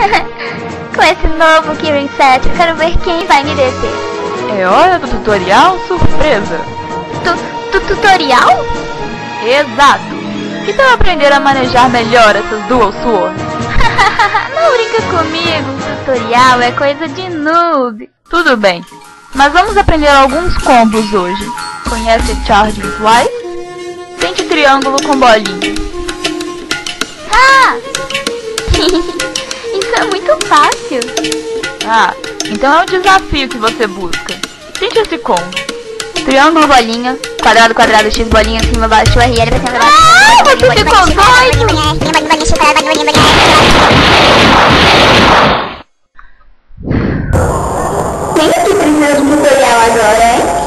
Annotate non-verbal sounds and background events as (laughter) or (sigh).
(laughs) Com esse novo Kirin 7, eu quero ver quem vai me deter. É hora do tutorial surpresa. Tu, tu tutorial? Exato. Que tal aprender a manejar melhor essas dual swords? (laughs) Não brinca comigo, tutorial é coisa de noob. Tudo bem, mas vamos aprender alguns combos hoje. Conhece Charging Slice? Tente triângulo com bolinha. Ah! (laughs) É fácil. Ah, então é o desafio que você busca. Tente esse combo. Triângulo, bolinha, quadrado, quadrado, x, bolinha, cima, baixo, RL, pra cima, baixo. Ah, você ficou doido! Quem aqui precisa de tutorial agora, hein?